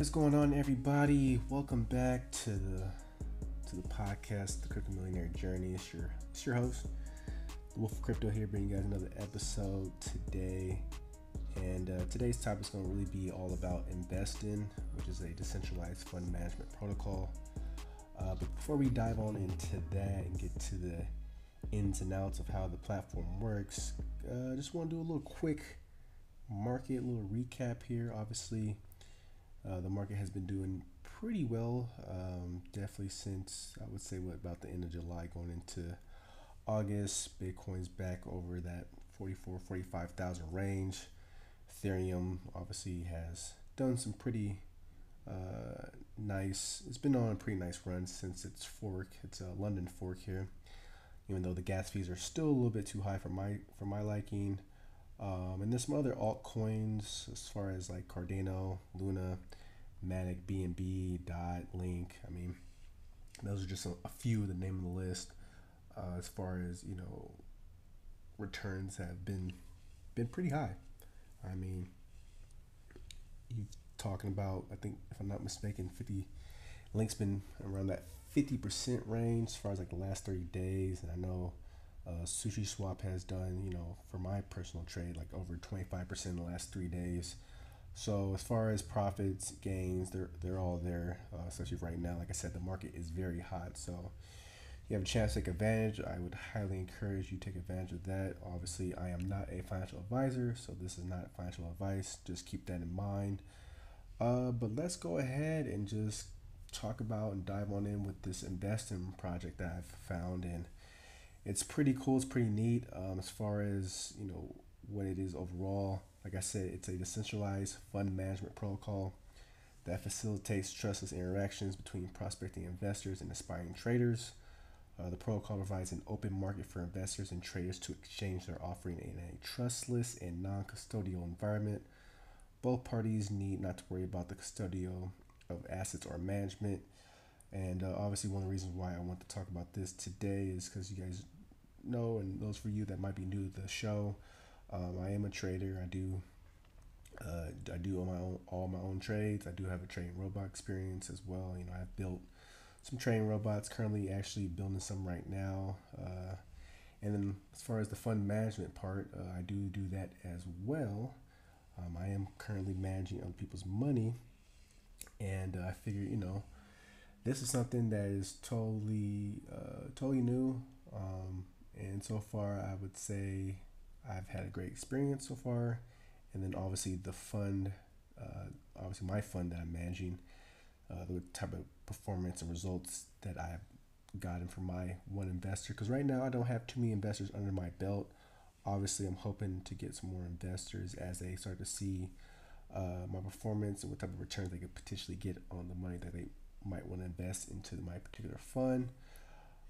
What's going on, everybody? Welcome back to the to the podcast, the Crypto Millionaire Journey. It's your it's your host, Wolf of Crypto here, bringing you guys another episode today. And uh, today's topic is going to really be all about Investin, which is a decentralized fund management protocol. Uh, but before we dive on into that and get to the ins and outs of how the platform works, I uh, just want to do a little quick market, little recap here. Obviously, uh, the market has been doing pretty well, um, definitely since I would say what about the end of July going into August. Bitcoin's back over that 44, 45,000 range. Ethereum obviously has done some pretty uh, nice. It's been on a pretty nice run since its fork. It's a London fork here, even though the gas fees are still a little bit too high for my for my liking. Um, and there's some other altcoins as far as like Cardano, Luna, Matic, BNB, Dot, Link. I mean, those are just a, a few of the name of the list. Uh, as far as you know, returns have been been pretty high. I mean, you talking about I think if I'm not mistaken, 50 Link's been around that 50% range as far as like the last 30 days, and I know uh, Sushi Swap has done, you know, for my personal trade, like over 25% in the last three days. So as far as profits, gains, they're they're all there. Uh, especially right now, like I said, the market is very hot. So you have a chance to take advantage. I would highly encourage you take advantage of that. Obviously, I am not a financial advisor, so this is not financial advice. Just keep that in mind. Uh, but let's go ahead and just talk about and dive on in with this Investin project that I've found and it's pretty cool. It's pretty neat um, as far as you know what it is overall. Like I said, it's a decentralized fund management protocol that facilitates trustless interactions between prospecting investors and aspiring traders. Uh, the protocol provides an open market for investors and traders to exchange their offering in a trustless and non-custodial environment. Both parties need not to worry about the custodial of assets or management. And uh, obviously, one of the reasons why I want to talk about this today is because you guys know, and those for you that might be new to the show, um, I am a trader. I do uh, I do all my own all my own trades. I do have a trading robot experience as well. You know, I've built some trading robots. Currently, actually building some right now. Uh, and then as far as the fund management part, uh, I do do that as well. Um, I am currently managing other people's money, and uh, I figure you know this is something that is totally uh, totally new um, and so far i would say i've had a great experience so far. And then obviously the fund uh, obviously my fund that i'm managing uh, the type of performance and results that i've gotten from my one investor. Because right now i don't have too many investors under my belt. Obviously i'm hoping to get some more investors as they start to see uh, my performance and what type of returns they could potentially get on the money that they might want to invest into my particular fund.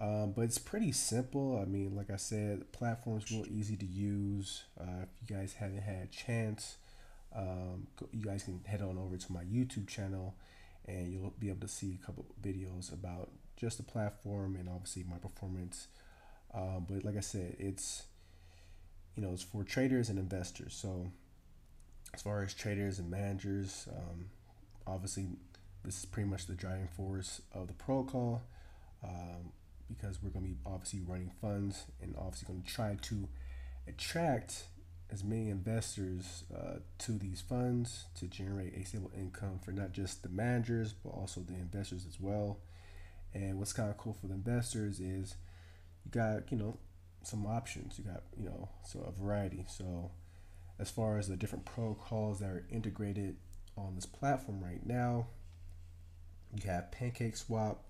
Um, but it's pretty simple. I mean, like I said, platform's real easy to use. Uh, if you guys haven't had a chance, um, you guys can head on over to my YouTube channel and you'll be able to see a couple videos about just the platform and obviously my performance. Um, but like I said, it's you know it's for traders and investors. So as far as traders and managers, um, obviously this is pretty much the driving force of the protocol um, because we're going to be obviously running funds and obviously going to try to attract as many investors uh, to these funds to generate a stable income for not just the managers but also the investors as well. And what's kind of cool for the investors is you got you know some options. You got you know so a variety. So as far as the different protocols that are integrated on this platform right now, you have Pancake Swap,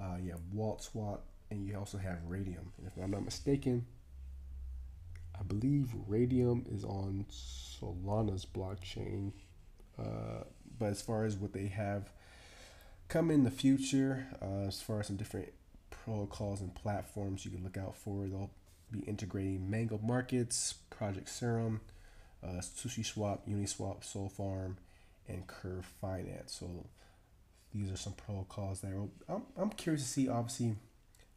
uh, you have Wault Swap, and you also have Raydium. And if I'm not mistaken, I believe Raydium is on Solana's blockchain. Uh, but as far as what they have come in the future, uh, as far as some different protocols and platforms you can look out for, they'll be integrating Mango Markets, Project Serum, uh, Sushi Swap, Uniswap, SolFarm, and Curve Finance. So these are some protocols that are, I'm, I'm curious to see obviously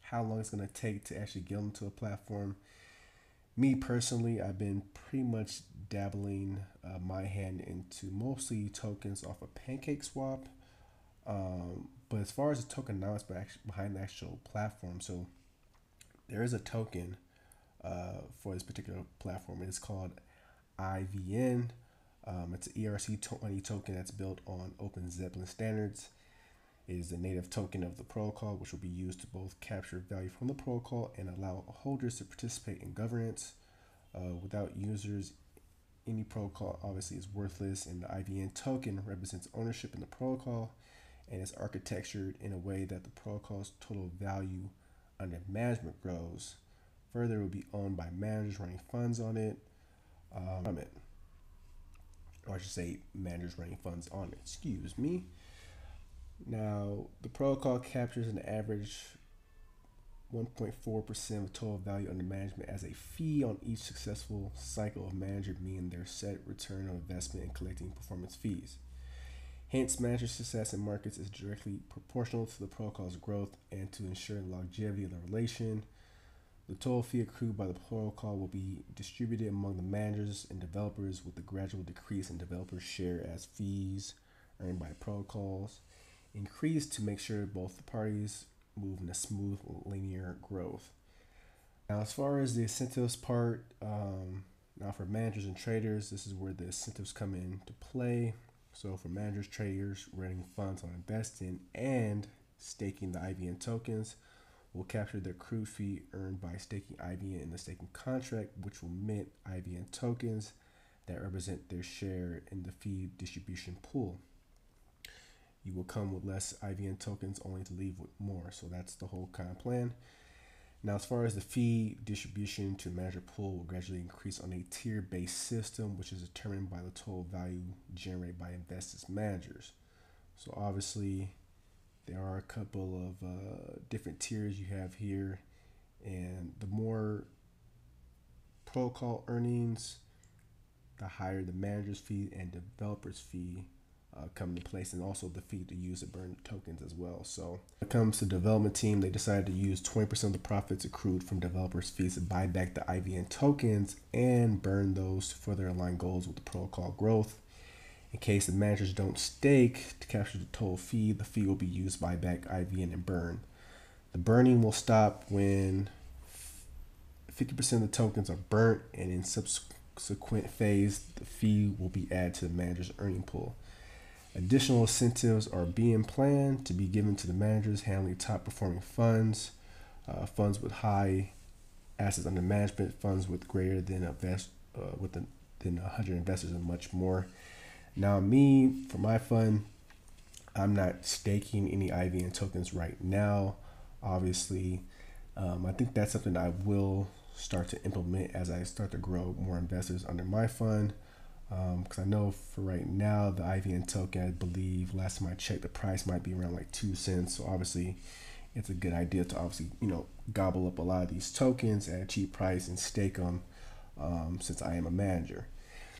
how long it's going to take to actually get them to a platform me personally, I've been pretty much dabbling uh, my hand into mostly tokens off of Pancake Swap. Um, but as far as the tokenomics behind the actual platform, so there is a token uh, for this particular platform. It is called IVN. Um, it's an ERC20 token that's built on Open Zeppelin standards. Is a native token of the protocol, which will be used to both capture value from the protocol and allow holders to participate in governance. Uh, without users, any protocol obviously is worthless, and the IVN token represents ownership in the protocol and is architectured in a way that the protocol's total value under management grows. Further, it will be owned by managers running funds on it. Um, it. Or I should say, managers running funds on it. Excuse me. Now, the protocol captures an average 1.4% of total value under management as a fee on each successful cycle of manager meeting their set return on investment and collecting performance fees. Hence, manager success in markets is directly proportional to the protocol's growth and to ensure longevity of the relation. The total fee accrued by the protocol will be distributed among the managers and developers with a gradual decrease in developers' share as fees earned by protocols increase to make sure both the parties move in a smooth, linear growth. Now, as far as the incentives part, um, now for managers and traders, this is where the incentives come into play. So, for managers, traders running funds on Investin and staking the IVN tokens, will capture the accrued fee earned by staking IVN in the staking contract, which will mint IVN tokens that represent their share in the fee distribution pool you will come with less IVN tokens only to leave with more. So that's the whole kind of plan. Now, as far as the fee distribution to manager pool will gradually increase on a tier based system, which is determined by the total value generated by investors managers. So, obviously, there are a couple of uh, different tiers you have here, and the more protocol earnings, the higher the manager's fee and developer's fee uh, come into place and also the fee to use to burn tokens as well. So when it comes to development team, they decided to use 20% of the profits accrued from developers' fees to buy back the IVN tokens and burn those to further align goals with the protocol growth. In case the managers don't stake to capture the total fee, the fee will be used buy back IVN and burn. The burning will stop when 50% of the tokens are burnt, and in subsequent phase, the fee will be added to the manager's earning pool. Additional incentives are being planned to be given to the managers handling top performing funds, uh, funds with high assets under management, funds with greater than a vest, uh, with than 100 investors, and much more. Now, me for my fund, I'm not staking any IVN tokens right now. Obviously, um, I think that's something I will start to implement as I start to grow more investors under my fund because um, I know for right now the IVN token, I believe last time I checked, the price might be around like two cents. So obviously, it's a good idea to obviously you know gobble up a lot of these tokens at a cheap price and stake them, um, since I am a manager.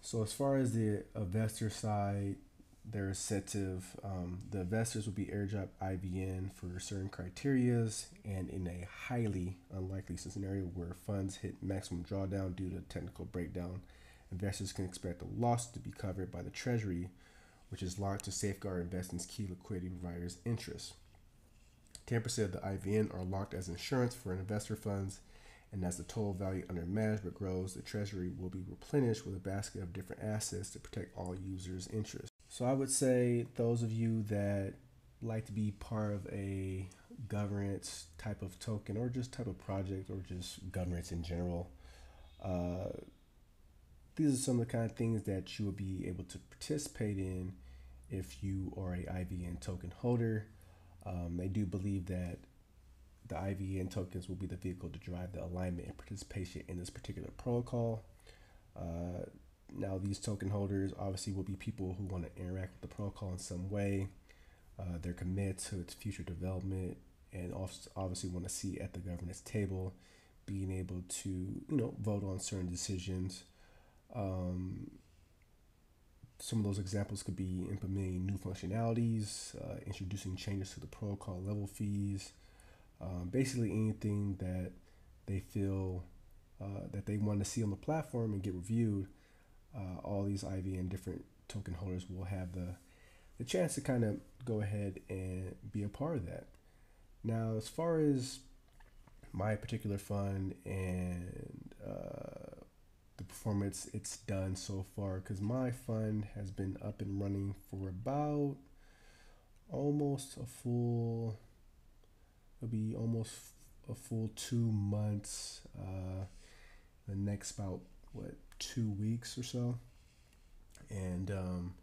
So as far as the investor side, their incentive, um, the investors will be airdrop IVN for certain criterias and in a highly unlikely scenario where funds hit maximum drawdown due to technical breakdown investors can expect a loss to be covered by the Treasury, which is locked to safeguard investors' key liquidity providers' interests. 10% of the IVN are locked as insurance for investor funds, and as the total value under management grows, the Treasury will be replenished with a basket of different assets to protect all users' interests. So I would say those of you that like to be part of a governance type of token or just type of project or just governance in general, uh, these are some of the kind of things that you will be able to participate in if you are a IVN token holder. Um, they do believe that the IVN tokens will be the vehicle to drive the alignment and participation in this particular protocol. Uh, now, these token holders obviously will be people who want to interact with the protocol in some way. Uh, they're committed to its future development and also obviously want to see at the governance table, being able to you know vote on certain decisions um, some of those examples could be implementing new functionalities, uh, introducing changes to the protocol level fees, um, basically anything that they feel uh, that they want to see on the platform and get reviewed, uh, all these IVN different token holders will have the the chance to kind of go ahead and be a part of that. Now, as far as my particular fund and uh, the performance it's done so far, because my fund has been up and running for about almost a full, it'll be almost a full two months. Uh, the next about what two weeks or so, and um,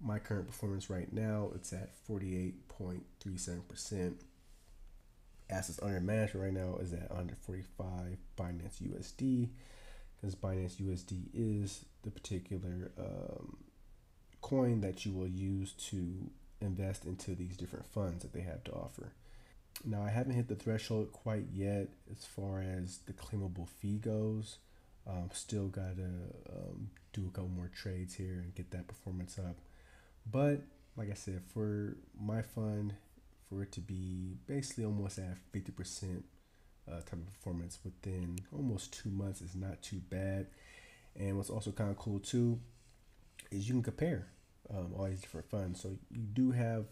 my current performance right now it's at 48.37% assets under management right now is at under 45 binance usd because binance usd is the particular um, coin that you will use to invest into these different funds that they have to offer. Now i haven't hit the threshold quite yet as far as the claimable fee goes. Um, still gotta um, do a couple more trades here and get that performance up. But like I said, for my fund, for it to be basically almost at 50% uh, type of performance within almost two months is not too bad. And what's also kind of cool too is you can compare um, all these different funds. So you do have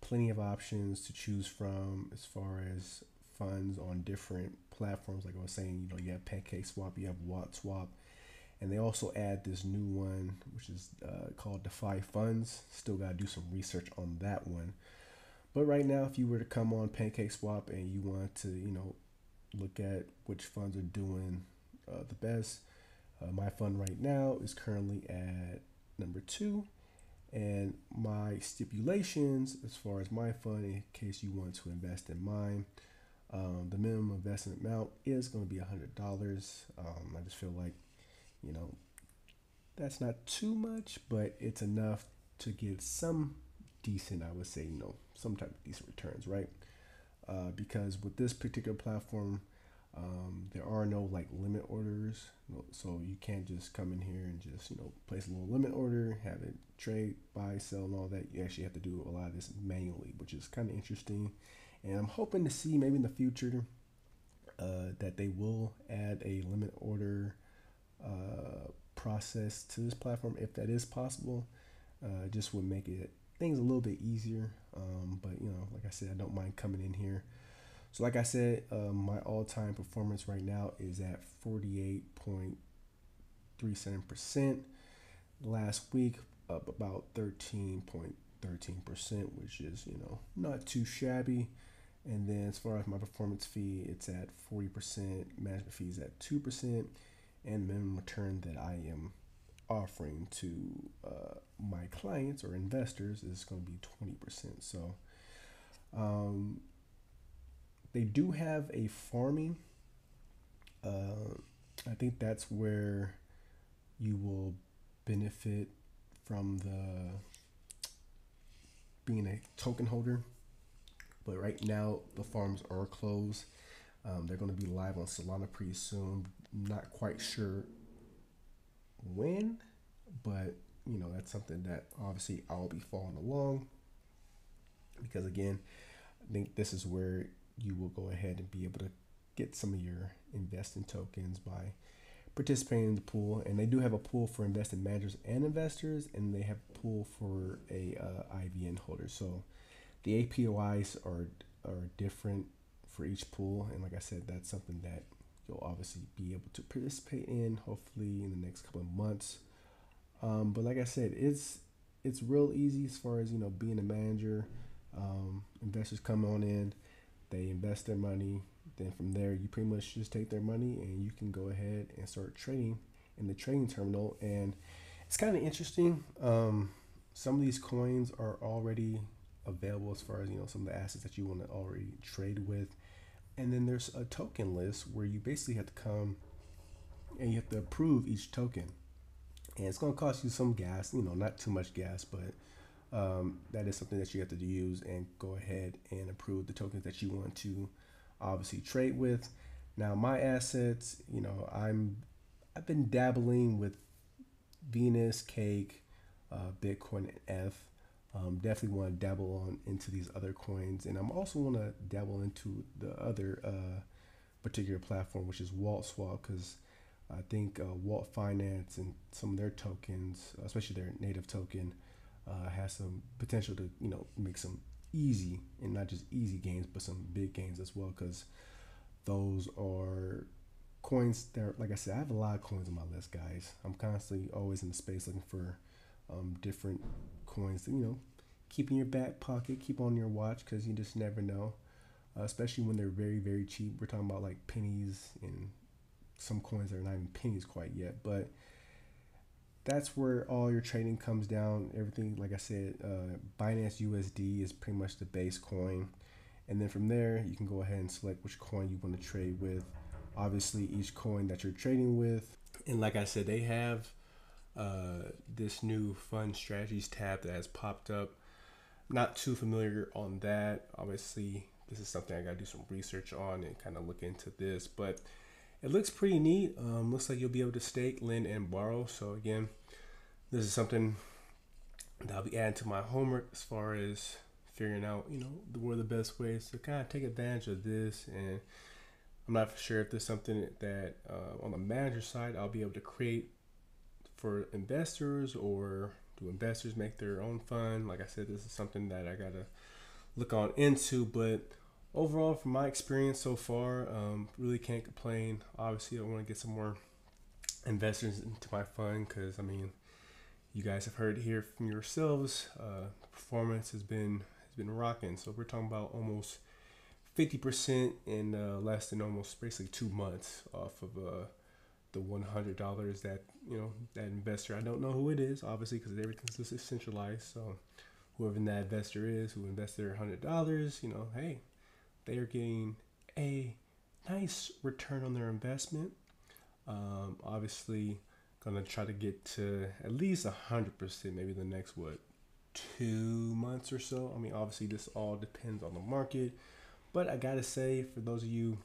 plenty of options to choose from as far as funds on different platforms. Like I was saying, you know, you have Pancake Swap, you have Wault Swap, and they also add this new one which is uh, called DeFi Funds. Still got to do some research on that one. But right now, if you were to come on Pancake Swap and you want to, you know, look at which funds are doing uh, the best, uh, my fund right now is currently at number two. And my stipulations, as far as my fund, in case you want to invest in mine, um, the minimum investment amount is going to be $100. Um, I just feel like you know, that's not too much, but it's enough to get some decent, I would say, you know, some type of decent returns, right? Uh, because with this particular platform, um, there are no like limit orders, so you can't just come in here and just you know place a little limit order, have it trade, buy, sell, and all that. You actually have to do a lot of this manually, which is kind of interesting. And I'm hoping to see maybe in the future uh, that they will add a limit order uh, process to this platform if that is possible. Uh, just would make it things a little bit easier. Um, but you know, like I said, I don't mind coming in here. So like I said, uh, my all-time performance right now is at 48.37%. Last week up about 13.13%, which is, you know, not too shabby. And then as far as my performance fee, it's at 40%, management fees at 2% and minimum return that I am offering to uh, my clients or investors is going to be 20%. So um, they do have a farming. Uh, I think that's where you will benefit from the being a token holder. But right now, the farms are closed. Um, they're going to be live on Solana pretty soon, not quite sure when, but you know that's something that obviously I'll be following along because again, I think this is where you will go ahead and be able to get some of your investing tokens by participating in the pool. And they do have a pool for investing managers and investors, and they have a pool for a uh, IVN holder. So the APOIs are are different for each pool, and like I said, that's something that you'll obviously be able to participate in hopefully in the next couple of months. Um, but like I said, it's it's real easy as far as you know being a manager. Um, investors come on in, they invest their money. Then from there, you pretty much just take their money and you can go ahead and start trading in the trading terminal. And it's kind of interesting. Um, some of these coins are already available as far as you know some of the assets that you want to already trade with and then there's a token list where you basically have to come and you have to approve each token. And it's going to cost you some gas, you know, not too much gas, but um, that is something that you have to use and go ahead and approve the tokens that you want to obviously trade with. Now, my assets, you know, I'm I've been dabbling with Venus, Cake, uh, Bitcoin, and ETH. Um, definitely want to dabble on into these other coins, and I'm also want to dabble into the other uh, particular platform, which is Wault Swap, because I think uh, Wault Finance and some of their tokens, especially their native token, uh, has some potential to you know make some easy and not just easy gains, but some big gains as well. Because those are coins that, like I said, I have a lot of coins on my list, guys. I'm constantly always in the space looking for um, different coins you know keep in your back pocket, keep on your watch, because you just never know. Uh, especially when they're very very cheap. We're talking about like pennies and some coins that are not even pennies quite yet, but that's where all your trading comes down. Everything, like I said, uh, Binance USD is pretty much the base coin. And then from there, you can go ahead and select which coin you want to trade with. Obviously, each coin that you're trading with. And like I said, they have uh, this new fund strategies tab that has popped up. Not too familiar on that. Obviously, this is something I got to do some research on and kind of look into this. But it looks pretty neat. Um, looks like you'll be able to stake, lend, and borrow. So again, this is something that I'll be adding to my homework as far as figuring out, you know, the what the best ways to kind of take advantage of this. And I'm not sure if there's something that uh, on the manager side I'll be able to create for investors or do investors make their own fund. Like I said, this is something that I gotta look on into, but overall, from my experience so far, um, really can't complain. Obviously, I want to get some more investors into my fund because I mean, you guys have heard here from yourselves. Uh, performance has been has been rocking. So we're talking about almost fifty percent in uh, less than almost basically two months off of uh, the one hundred dollars that you know that investor. I don't know who it is, obviously, because everything's just centralized. So whoever that investor is who invested their hundred dollars, you know, hey, they are getting a nice return on their investment. Um, obviously, gonna try to get to at least a hundred percent, maybe the next what two months or so. I mean, obviously, this all depends on the market, but I gotta say, for those of you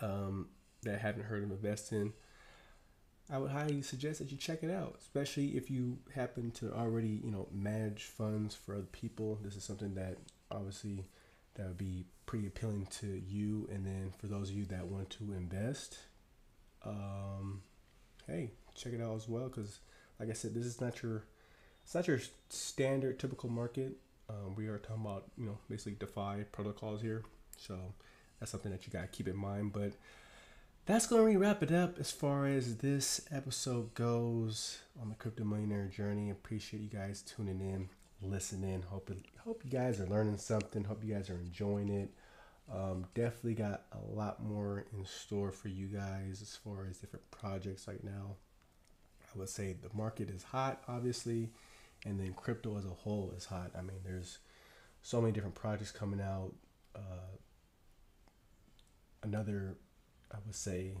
um, that haven't heard of Investin, I would highly suggest that you check it out, especially if you happen to already, you know, manage funds for other people. This is something that obviously that would be pretty appealing to you. And then for those of you that want to invest, um, hey, check it out as well. Because like I said, this is not your it's not your standard typical market. Um, we are talking about you know basically DeFi protocols here, so that's something that you gotta keep in mind. But that's going to wrap it up as far as this episode goes on the crypto millionaire journey. Appreciate you guys tuning in listening. Hope hope you guys are learning something. Hope you guys are enjoying it. Um, definitely got a lot more in store for you guys as far as different projects right now. I would say the market is hot, obviously, and then crypto as a whole is hot. I mean, there's so many different projects coming out. Uh, another, I would say,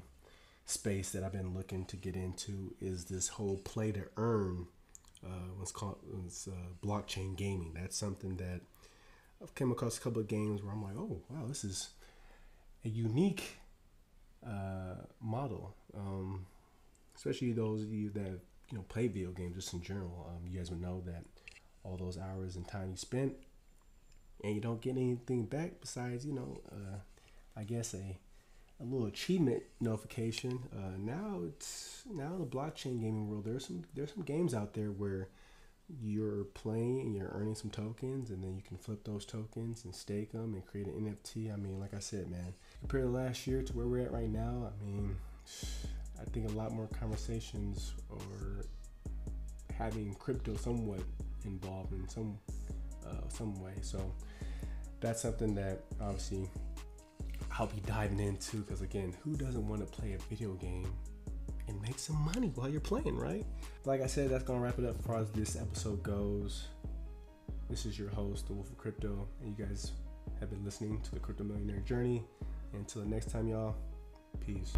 space that I've been looking to get into is this whole play to earn uh, what's called uh, blockchain gaming. That's something that I've come across a couple of games where I'm like, oh wow, this is a unique uh, model. Um, especially those of you that you know play video games just in general. Um, you guys would know that all those hours and time you spent, and you don't get anything back besides you know, uh, I guess a a little achievement notification. Uh, now it's now the blockchain gaming world. There's some there's some games out there where you're playing and you're earning some tokens, and then you can flip those tokens and stake them and create an NFT. I mean, like I said, man, compared to last year to where we're at right now, I mean, I think a lot more conversations are having crypto somewhat involved in some uh, some way. So that's something that obviously I'll be diving into because again, who doesn't want to play a video game and make some money while you're playing, right? Like I said, that's gonna wrap it up as far as this episode goes. This is your host, The Wolf of Crypto, and you guys have been listening to the Crypto Millionaire Journey. Until the next time, y'all, peace.